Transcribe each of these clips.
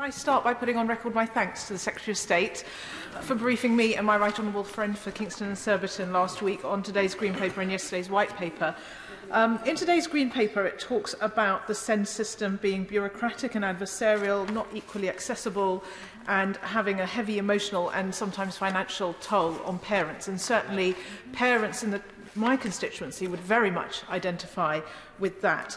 I start by putting on record my thanks to the Secretary of State for briefing me and my right honourable friend for Kingston and Surbiton last week on today's Green Paper and yesterday's White Paper. Um, in today's Green Paper, it talks about the SEND system being bureaucratic and adversarial, not equally accessible, and having a heavy emotional and sometimes financial toll on parents. And certainly, parents in the, my constituency would very much identify with that.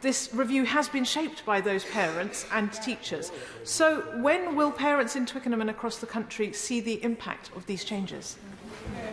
this review has been shaped by those parents and teachers. So when will parents in Twickenham and across the country see the impact of these changes? Yeah.